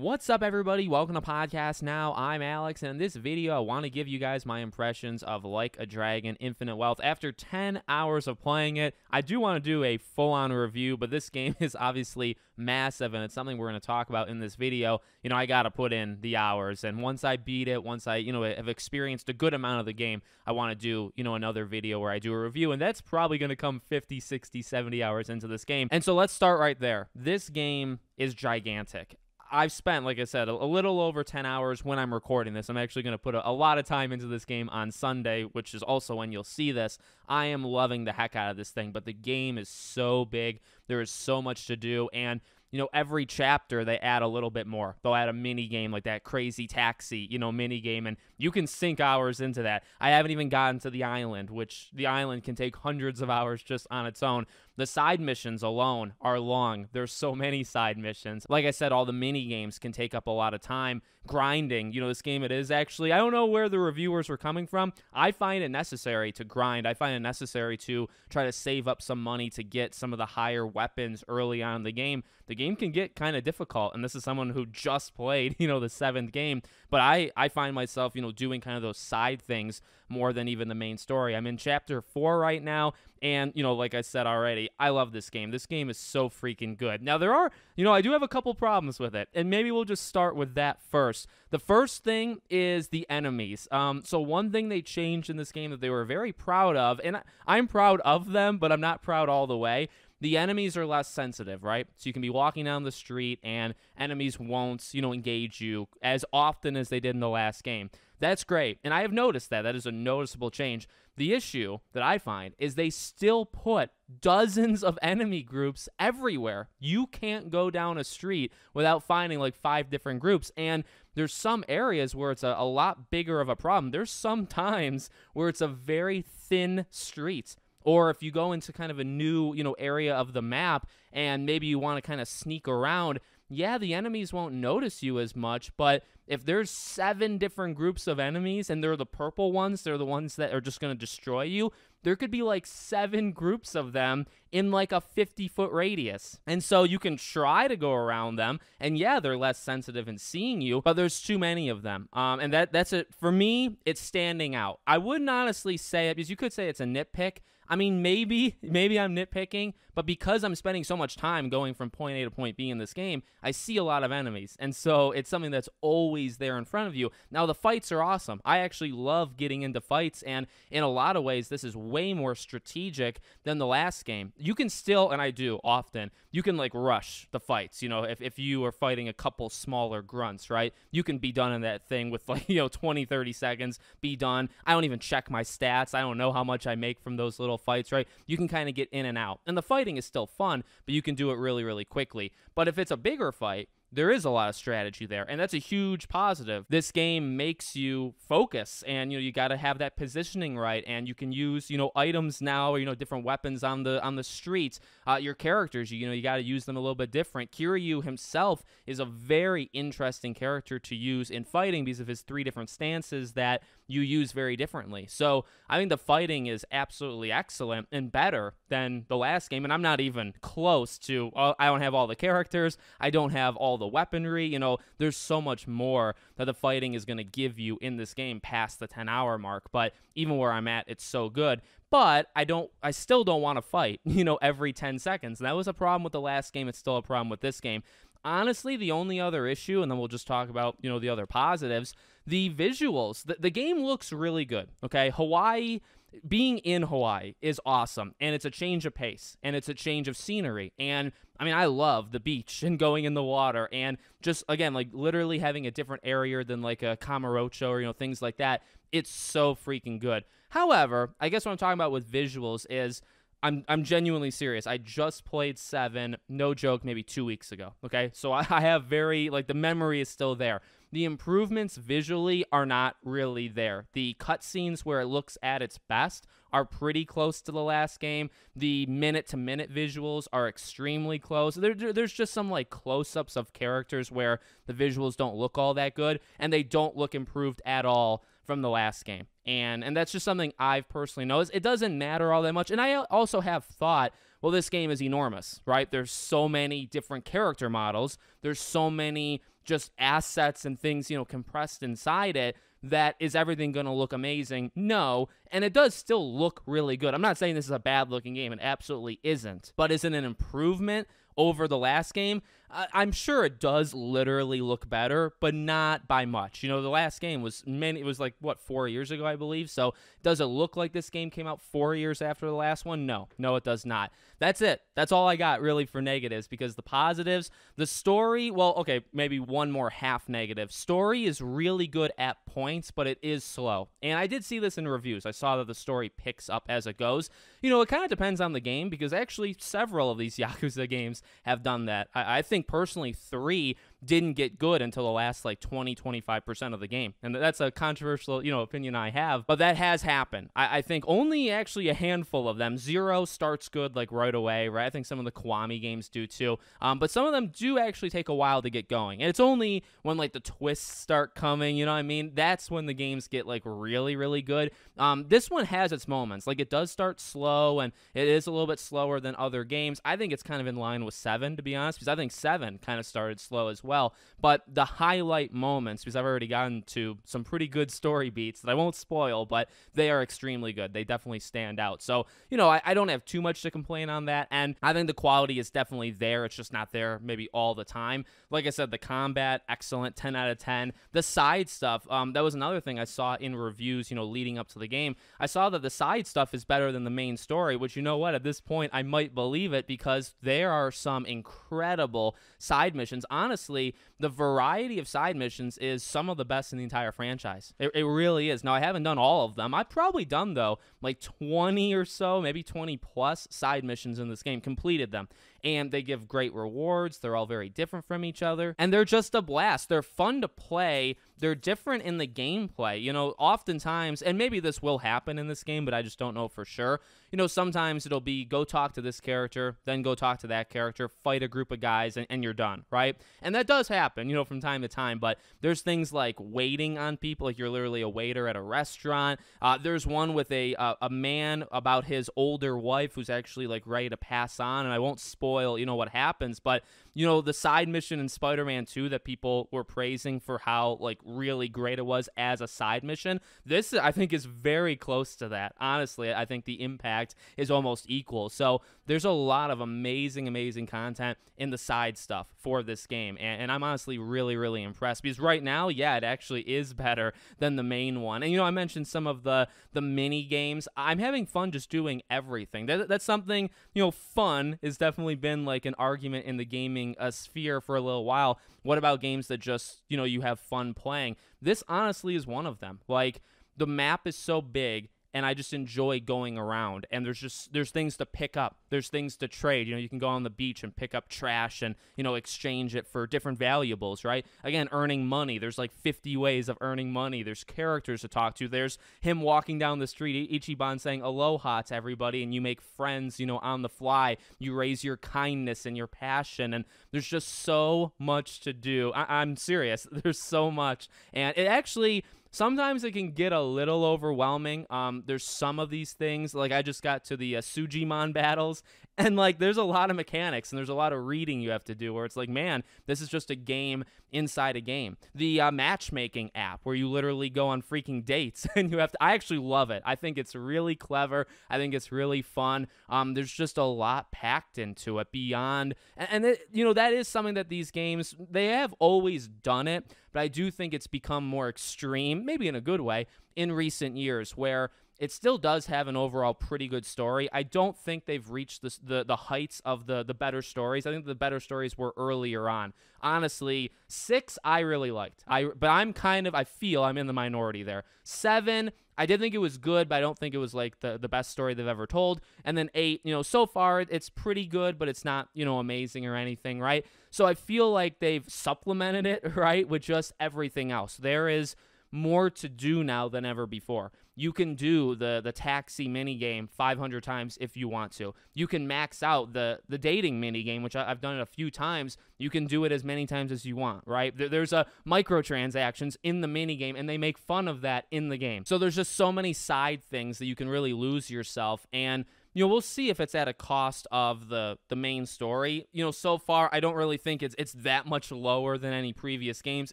What's up, everybody? Welcome to Podcast Now. I'm Alex, and in this video, I want to give you guys my impressions of Like a Dragon Infinite Wealth. After 10 hours of playing it, I do want to do a full on review, but this game is obviously massive, and it's something we're going to talk about in this video. You know, I got to put in the hours, and once I beat it, once I, you know, have experienced a good amount of the game, I want to do, you know, another video where I do a review, and that's probably going to come 50, 60, 70 hours into this game. And so let's start right there. This game is gigantic. I've spent, like I said, a, a, little over 10 hours when I'm recording this. I'm actually going to put a, a, lot of time into this game on Sunday, which is also when you'll see this. I am loving the heck out of this thing, but the game is so big. There is so much to do. And you know, every chapter they add a little bit more. They'll add a mini game like that crazy taxi, you know, mini game, and you can sink hours into that. I haven't even gotten to the island, which the island can take hundreds of hours just on its own. The side missions alone are long. There's so many side missions. Like I said, all the mini games can take up a lot of time. Grinding, you know, this game it is actually. I don't know where the reviewers were coming from. I find it necessary to grind. I find it necessary to try to save up some money to get some of the higher weapons early on in the game. The game can get kind of difficult, and this is someone who just played, you know, the seventh game. But I I find myself, you know, doing kind of those side things more than even the main story. I'm in chapter four right now, and you know, like I said already, I love this game. This game is so freaking good. Now there are, you know, I do have a couple problems with it, and maybe we'll just start with that first. The first thing is the enemies. Um, so one thing they changed in this game that they were very proud of, and I, I'm proud of them, but I'm not proud all the way the enemies are less sensitive, right? So you can be walking down the street and enemies won't, you know, engage you as often as they did in the last game. That's great. And I have noticed that. That is a noticeable change. The issue that I find is they still put dozens of enemy groups everywhere. You can't go down a street without finding like five different groups. And there's some areas where it's a, a lot bigger of a problem. There's some times where it's a very thin street or if you go into kind of a new you know area of the map and maybe you want to kind of sneak around yeah, the enemies won't notice you as much, but if there's seven different groups of enemies and they're the purple ones, they're the ones that are just going to destroy you, there could be like seven groups of them in like a 50 foot radius. And so you can try to go around them, and yeah, they're less sensitive in seeing you, but there's too many of them. Um, and that that's it. For me, it's standing out. I wouldn't honestly say it because you could say it's a nitpick. I mean, maybe, maybe I'm nitpicking, but because I'm spending so much time going from point A to point B in this game, I see a lot of enemies. And so it's something that's always there in front of you. Now, the fights are awesome. I actually love getting into fights, and in a lot of ways, this is way more strategic than the last game. You can still, and I do often, you can like rush the fights. You know, if, if you are fighting a couple smaller grunts, right? You can be done in that thing with like, you know, 20, 30 seconds, be done. I don't even check my stats. I don't know how much I make from those little fights, right? You can kind of get in and out. And the fighting is still fun, but you can do it really, really quickly. But if it's a bigger fight, there is a lot of strategy there and that's a huge positive this game makes you focus and you know you got to have that positioning right and you can use you know items now or you know different weapons on the on the streets uh, your characters you know you got to use them a little bit different kiryu himself is a very interesting character to use in fighting because of his three different stances that you use very differently so i think the fighting is absolutely excellent and better than the last game and i'm not even close to uh, i don't have all the characters i don't have all the weaponry. You know, there's so much more that the fighting is going to give you in this game past the 10 hour mark. But even where I'm at, it's so good. But I don't, I still don't want to fight, you know, every 10 seconds. And that was a problem with the last game. It's still a problem with this game. Honestly, the only other issue, and then we'll just talk about, you know, the other positives, the visuals. The, the game looks really good. Okay. Hawaii being in Hawaii is awesome and it's a change of pace and it's a change of scenery and I mean I love the beach and going in the water and just again like literally having a different area than like a Kamurocho or you know things like that it's so freaking good. However, I guess what I'm talking about with visuals is I'm I'm genuinely serious. I just played seven, no joke, maybe two weeks ago. Okay, so I, I have very like the memory is still there. The improvements visually are not really there. The cutscenes where it looks at its best are pretty close to the last game. The minute to minute visuals are extremely close. There, there's just some like close ups of characters where the visuals don't look all that good and they don't look improved at all from the last game. And and that's just something I've personally noticed. It doesn't matter all that much. And I also have thought, well, this game is enormous, right? There's so many different character models. There's so many just assets and things, you know, compressed inside it that is everything going to look amazing? No. And it does still look really good. I'm not saying this is a bad looking game. It absolutely isn't. But is it an improvement over the last game? I'm sure it does literally look better, but not by much. You know, the last game was many. It was like what four years ago, I believe. So does it look like this game came out four years after the last one? No, no, it does not. That's it. That's all I got really for negatives because the positives, the story. Well, okay, maybe one more half negative. Story is really good at points, but it is slow. And I did see this in reviews. I saw that the story picks up as it goes. You know, it kind of depends on the game because actually several of these Yakuza games have done that. I, I think think personally three didn't get good until the last like 20 25% of the game. And that's a controversial you know opinion i have but that has happened. I, I, think only actually a handful of them zero starts good like right away right? I think some of the Kiwami games do too. Um, but some of them do actually take a while to get going. And it's only when like the twists start coming you know what i mean? That's when the games get like really really good. Um, this one has its moments. Like it does start slow and it is a little bit slower than other games. I think it's kind of in line with seven to be honest because i think seven kind of started slow as well well. But the highlight moments, because I've already gotten to some pretty good story beats that I won't spoil, but they are extremely good. They definitely stand out. So, you know, I, I don't have too much to complain on that. And I think the quality is definitely there. It's just not there maybe all the time. Like I said, the combat, excellent, 10 out of 10. The side stuff, um, that was another thing I saw in reviews, you know, leading up to the game. I saw that the side stuff is better than the main story, which, you know what, at this point, I might believe it because there are some incredible side missions. Honestly, honestly, the variety of side missions is some of the best in the entire franchise. It, it really is. Now, I haven't done all of them. I've probably done, though, like 20 or so, maybe 20 plus side missions in this game, completed them. And they give great rewards. They're all very different from each other. And they're just a blast. They're fun to play. They're different in the gameplay. You know, oftentimes, and maybe this will happen in this game, but I just don't know for sure. You know, sometimes it'll be go talk to this character, then go talk to that character, fight a group of guys, and, and you're done, right? And that does happen, you know, from time to time. But there's things like waiting on people, like you're literally a waiter at a restaurant. Uh, there's one with a uh, a man about his older wife who's actually like ready to pass on, and I won't spoil, you know, what happens, but you know, the side mission in Spider-Man 2 that people were praising for how like really great it was as a side mission. This I think is very close to that. Honestly, I think the impact is almost equal. So there's a lot of amazing, amazing content in the side stuff for this game, and, and I'm honestly really, really impressed because right now, yeah, it actually is better than the main one. And you know, I mentioned some of the the mini games. I'm having fun just doing everything. That, that's something you know, fun has definitely been like an argument in the gaming uh, sphere for a little while. What about games that just you know you have fun playing? This honestly is one of them. Like the map is so big and I just enjoy going around. And there's just there's things to pick up. There's things to trade. You know, you can go on the beach and pick up trash and you know exchange it for different valuables. Right? Again, earning money. There's like 50 ways of earning money. There's characters to talk to. There's him walking down the street, Ichiban saying aloha to everybody, and you make friends. You know, on the fly. You raise your kindness and your passion, and there's just so much to do. I- I'm serious. There's so much, and it actually Sometimes it can get a little overwhelming. Um, there's some of these things, like I just got to the uh, Sujimon battles, and like there's a lot of mechanics and there's a lot of reading you have to do where it's like, man, this is just a game inside a game. The uh, matchmaking app where you literally go on freaking dates and you have to, I actually love it. I think it's really clever. I think it's really fun. Um, there's just a lot packed into it beyond, and, and it, you know, that is something that these games, they have always done it, but I do think it's become more extreme, maybe in a good way, in recent years where it still does have an overall pretty good story. I don't think they've reached the, the, the heights of the, the better stories. I think the better stories were earlier on. Honestly, six I really liked. I but I'm kind of I feel I'm in the minority there. Seven, I did think it was good, but I don't think it was like the, the best story they've ever told. And then eight, you know, so far it's pretty good, but it's not, you know, amazing or anything, right? So I feel like they've supplemented it, right, with just everything else. There is more to do now than ever before. You can do the the taxi mini game 500 times if you want to. You can max out the the dating mini game, which I, have done it a few times. You can do it as many times as you want, right? There, there's a microtransactions in the mini game, and they make fun of that in the game. So there's just so many side things that you can really lose yourself and you know, we'll see if it's at a cost of the the main story. You know, so far I don't really think it's it's that much lower than any previous games.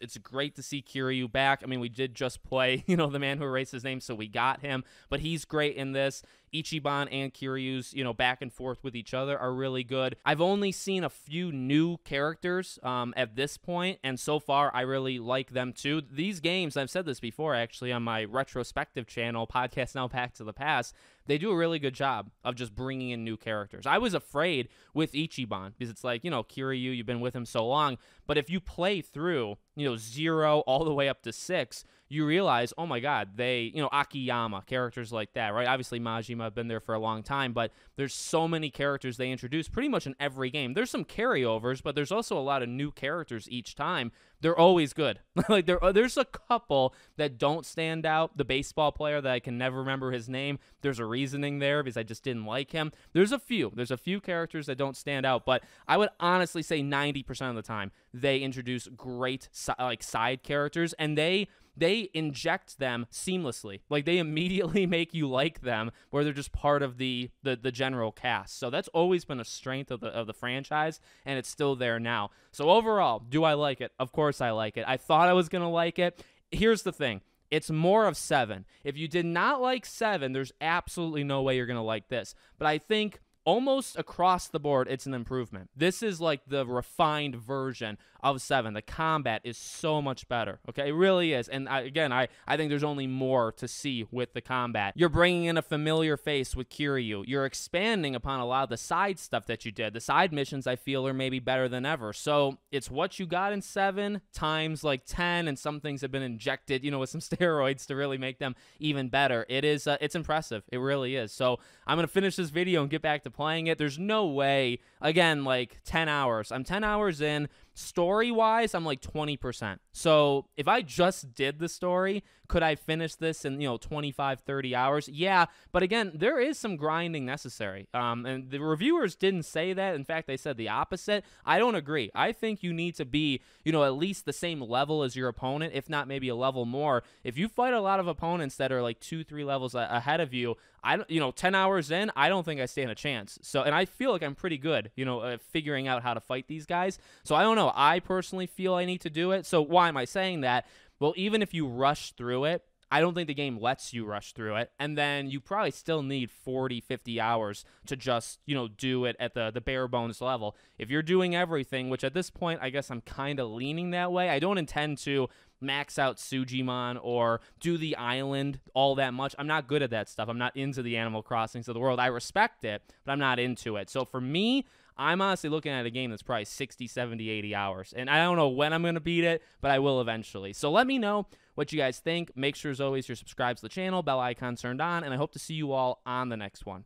It's great to see Kiryu back. I mean, we did just play, you know, the man who erased his name, so we got him, but he's great in this. Ichiban and Kiryu's, you know, back and forth with each other are really good. I've only seen a few new characters um, at this point, and so far I really like them too. These games, I've said this before actually on my retrospective channel, Podcast Now Back to the Past, they do a really good job of just bringing in new characters. I was afraid with Ichiban because it's like, you know, Kiryu, you've been with him so long, but if you play through, you know, zero all the way up to six, you realize, oh my God, they, you know, Akiyama, characters like that, right? Obviously, Majima have been there for a long time, but there's so many characters they introduce pretty much in every game. There's some carryovers, but there's also a lot of new characters each time. They're always good. like there, uh, there's a couple that don't stand out. The baseball player that I can never remember his name. There's a reasoning there because I just didn't like him. There's a few. There's a few characters that don't stand out, but I would honestly say 90% of the time they introduce great like side characters and they they inject them seamlessly. Like they immediately make you like them where they're just part of the the, the general cast. So that's always been a strength of the of the franchise and it's still there now. So overall, do I like it? Of course I like it. I thought I was to like it. Here's the thing. It's more of 7. If you did not like 7, there's absolutely no way you're going to like this. But I think almost across the board, it's an improvement. This is like the refined version of 7. The combat is so much better. Okay, it really is. And I, again, I, I think there's only more to see with the combat. You're bringing in a familiar face with Kiryu. You're expanding upon a lot of the side stuff that you did. The side missions, I feel, are maybe better than ever. So it's what you got in 7 times like 10, and some things have been injected, you know, with some steroids to really make them even better. It is, uh, it's impressive. It really is. So I'm going to finish this video and get back to playing it. There's no way, again, like 10 hours. I'm 10 hours in. Story wise, I'm like 20%. So if I just did the story, could I finish this in, you know, 25, 30 hours? Yeah. But again, there is some grinding necessary. Um, and the reviewers didn't say that. In fact, they said the opposite. I don't agree. I think you need to be, you know, at least the same level as your opponent, if not maybe a level more. If you fight a lot of opponents that are like two, three levels ahead of you, I don't, you know, 10 hours in, I don't think I stand a chance. So, and I feel like I'm pretty good, you know, uh, figuring out how to fight these guys. So I don't know. I personally feel I need to do it. So why am I saying that? Well, even if you rush through it, I don't think the game lets you rush through it. And then you probably still need 40, 50 hours to just, you know, do it at the, the bare bones level. If you're doing everything, which at this point, I guess I'm kind of leaning that way, I don't intend to max out Sujimon or do the island all that much. I'm not good at that stuff. I'm not into the Animal Crossings of the world. I respect it, but I'm not into it. So for me, I'm honestly looking at a game that's probably 60, 70, 80 hours. And I don't know when I'm going to beat it, but I will eventually. So let me know what you guys think. Make sure, as always, you're subscribed to the channel, bell icon turned on, and I hope to see you all on the next one.